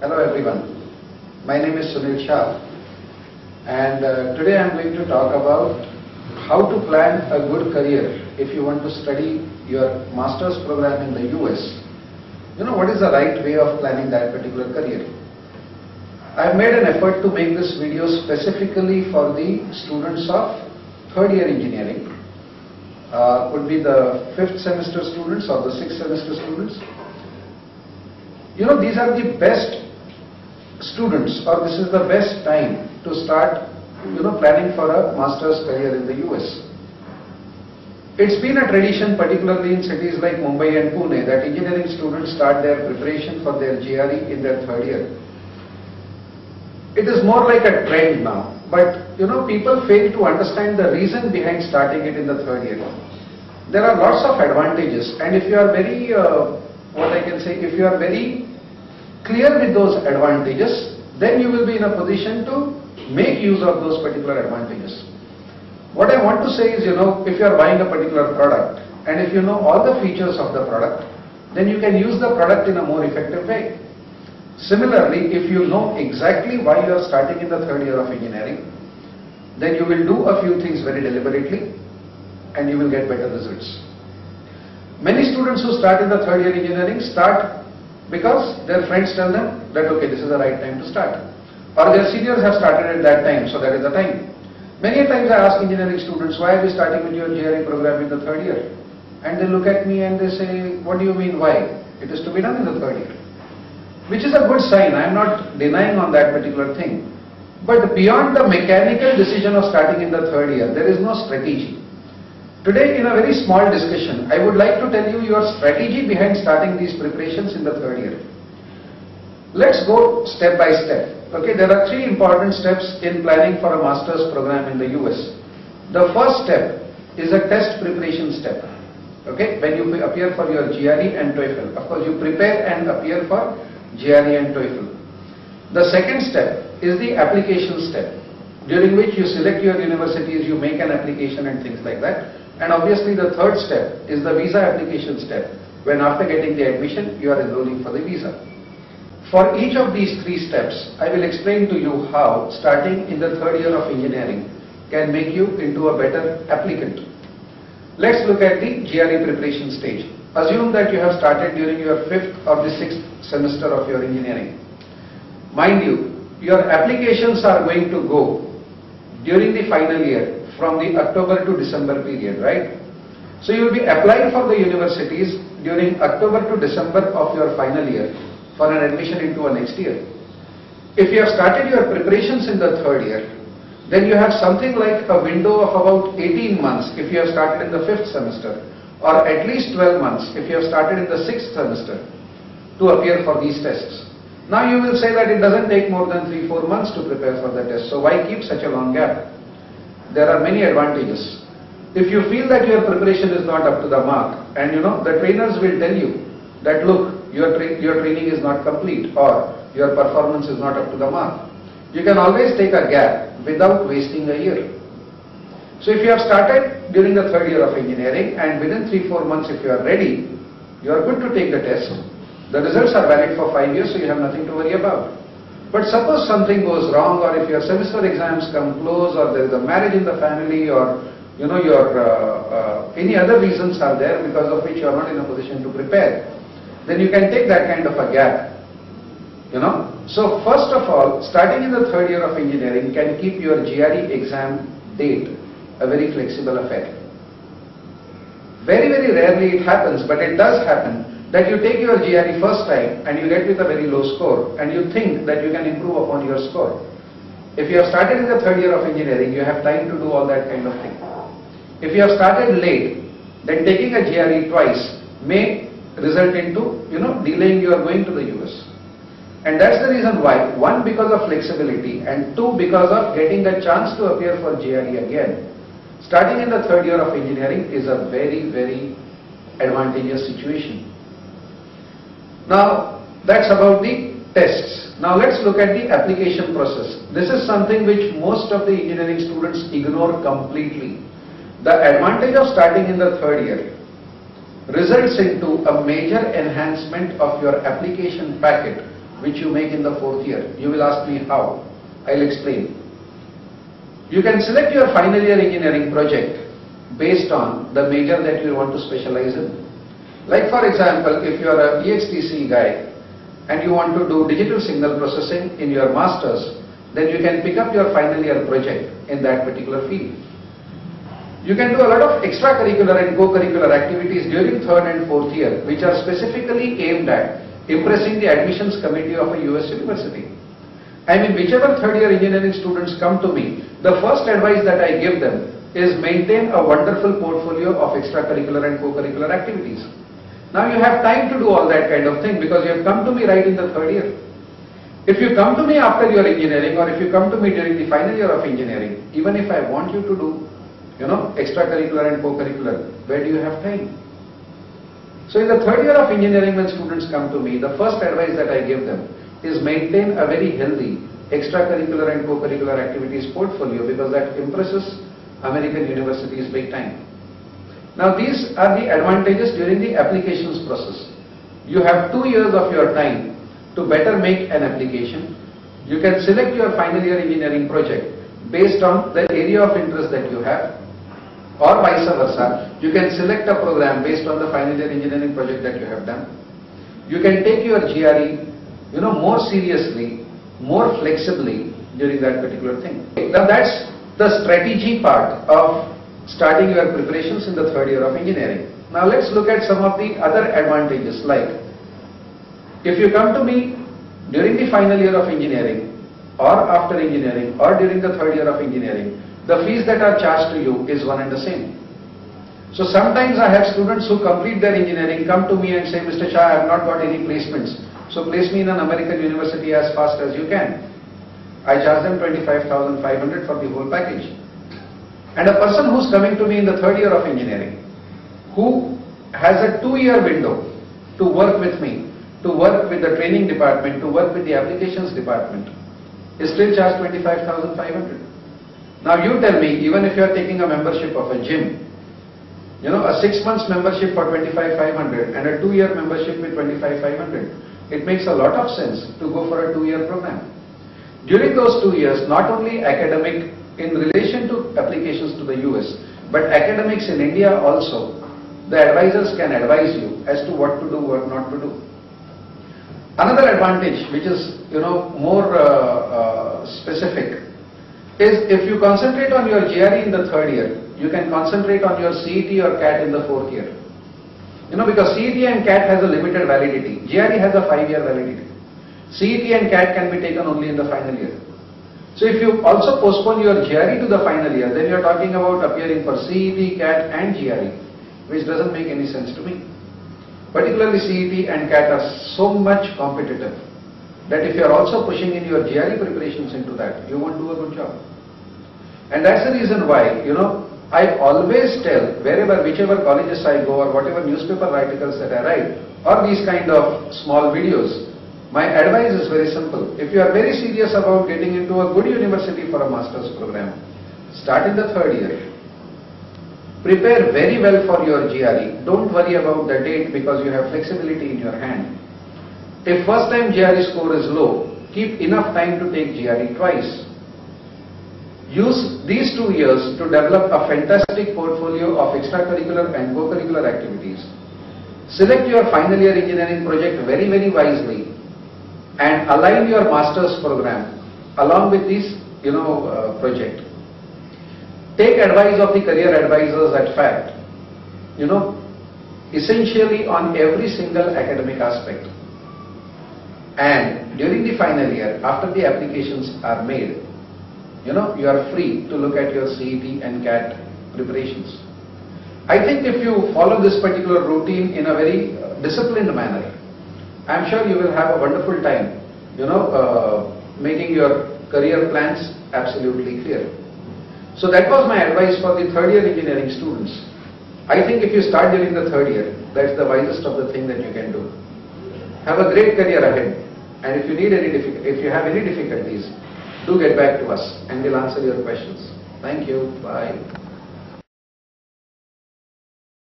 Hello everyone. My name is Sunil Shah and uh, today I am going to talk about how to plan a good career if you want to study your master's program in the US. You know what is the right way of planning that particular career? I have made an effort to make this video specifically for the students of third year engineering. Uh, could be the fifth semester students or the sixth semester students. You know, these are the best students or this is the best time to start, you know, planning for a master's career in the US. It's been a tradition, particularly in cities like Mumbai and Pune, that engineering students start their preparation for their GRE in their third year. It is more like a trend now, but you know, people fail to understand the reason behind starting it in the third year. There are lots of advantages, and if you are very, uh, what I can say, if you are very clear with those advantages, then you will be in a position to make use of those particular advantages. What I want to say is, you know, if you are buying a particular product and if you know all the features of the product, then you can use the product in a more effective way. Similarly, if you know exactly why you are starting in the third year of engineering, then you will do a few things very deliberately and you will get better results. Many students who start in the third year engineering start because their friends tell them that okay this is the right time to start or their seniors have started at that time so that is the time. Many times I ask engineering students why are you starting with your GRE program in the third year and they look at me and they say what do you mean why? It is to be done in the third year which is a good sign I am not denying on that particular thing but beyond the mechanical decision of starting in the third year there is no strategy. Today in a very small discussion, I would like to tell you your strategy behind starting these preparations in the third year. Let's go step by step. Okay, there are three important steps in planning for a master's program in the US. The first step is a test preparation step. Okay, when you appear for your GRE and TOEFL. Of course, you prepare and appear for GRE and TOEFL. The second step is the application step, during which you select your universities, you make an application and things like that. And obviously the third step is the visa application step, when after getting the admission, you are enrolling for the visa. For each of these three steps, I will explain to you how starting in the third year of engineering can make you into a better applicant. Let's look at the GRE preparation stage. Assume that you have started during your fifth or the sixth semester of your engineering. Mind you, your applications are going to go during the final year from the October to December period, right? So you will be applying for the universities during October to December of your final year for an admission into a next year. If you have started your preparations in the third year, then you have something like a window of about 18 months if you have started in the fifth semester or at least 12 months if you have started in the sixth semester to appear for these tests. Now you will say that it doesn't take more than 3-4 months to prepare for the test, so why keep such a long gap? There are many advantages. If you feel that your preparation is not up to the mark and you know the trainers will tell you that look your, tra your training is not complete or your performance is not up to the mark. You can always take a gap without wasting a year. So if you have started during the third year of engineering and within 3-4 months if you are ready, you are good to take the test. The results are valid for 5 years so you have nothing to worry about. But suppose something goes wrong or if your semester exams come close or there is a marriage in the family or you know your uh, uh, any other reasons are there because of which you are not in a position to prepare, then you can take that kind of a gap. You know. So first of all, starting in the third year of engineering can keep your GRE exam date a very flexible affair. Very very rarely it happens, but it does happen that you take your GRE first time and you get with a very low score and you think that you can improve upon your score. If you have started in the third year of engineering, you have time to do all that kind of thing. If you have started late, then taking a GRE twice may result into, you know, delaying your going to the US. And that's the reason why, one because of flexibility and two because of getting a chance to appear for GRE again. Starting in the third year of engineering is a very, very advantageous situation. Now, that's about the tests. Now let's look at the application process. This is something which most of the engineering students ignore completely. The advantage of starting in the third year results into a major enhancement of your application packet which you make in the fourth year. You will ask me how. I'll explain. You can select your final year engineering project based on the major that you want to specialize in. Like for example, if you are a EXTC guy and you want to do digital signal processing in your masters, then you can pick up your final year project in that particular field. You can do a lot of extracurricular and co-curricular activities during third and fourth year which are specifically aimed at impressing the admissions committee of a US university. I mean whichever third year engineering students come to me, the first advice that I give them is maintain a wonderful portfolio of extracurricular and co-curricular activities. Now you have time to do all that kind of thing because you have come to me right in the third year. If you come to me after your engineering or if you come to me during the final year of engineering, even if I want you to do you know, extracurricular and co-curricular, where do you have time? So in the third year of engineering when students come to me, the first advice that I give them is maintain a very healthy extracurricular and co-curricular activities portfolio because that impresses American universities big time. Now these are the advantages during the applications process. You have two years of your time to better make an application. You can select your final year engineering project based on the area of interest that you have or vice versa. You can select a program based on the final year engineering project that you have done. You can take your GRE, you know, more seriously, more flexibly during that particular thing. Now that's the strategy part of starting your preparations in the third year of engineering. Now let's look at some of the other advantages like if you come to me during the final year of engineering or after engineering or during the third year of engineering, the fees that are charged to you is one and the same. So sometimes I have students who complete their engineering come to me and say, Mr. Shah, I have not got any placements. So place me in an American university as fast as you can. I charge them 25,500 for the whole package. And a person who's coming to me in the third year of engineering, who has a two-year window to work with me, to work with the training department, to work with the applications department, is still charged 25,500. Now you tell me, even if you are taking a membership of a gym, you know, a six months membership for 25,500 and a two year membership with 25,500, it makes a lot of sense to go for a two year program. During those two years, not only academic in relation applications to the US, but academics in India also, the advisors can advise you as to what to do, what not to do. Another advantage which is, you know, more uh, uh, specific is if you concentrate on your GRE in the third year, you can concentrate on your CET or CAT in the fourth year. You know, because CET and CAT has a limited validity. GRE has a five-year validity. CET and CAT can be taken only in the final year. So if you also postpone your GRE to the final year, then you are talking about appearing for CET, CAT and GRE, which doesn't make any sense to me. Particularly CET and CAT are so much competitive that if you are also pushing in your GRE preparations into that, you won't do a good job. And that's the reason why, you know, I always tell wherever, whichever colleges I go or whatever newspaper articles that I write or these kind of small videos, my advice is very simple. If you are very serious about getting into a good university for a master's program, start in the third year. Prepare very well for your GRE. Don't worry about the date because you have flexibility in your hand. If first time GRE score is low, keep enough time to take GRE twice. Use these two years to develop a fantastic portfolio of extracurricular and co-curricular activities. Select your final year engineering project very very wisely and align your master's program along with this you know uh, project. Take advice of the career advisors at FACT, you know, essentially on every single academic aspect. And during the final year, after the applications are made, you know, you are free to look at your CET and CAT preparations. I think if you follow this particular routine in a very uh, disciplined manner, I'm sure you will have a wonderful time, you know, uh, making your career plans absolutely clear. So that was my advice for the third year engineering students. I think if you start during the third year, that's the wisest of the thing that you can do. Have a great career ahead. And if you need any if you have any difficulties, do get back to us and we'll answer your questions. Thank you. Bye.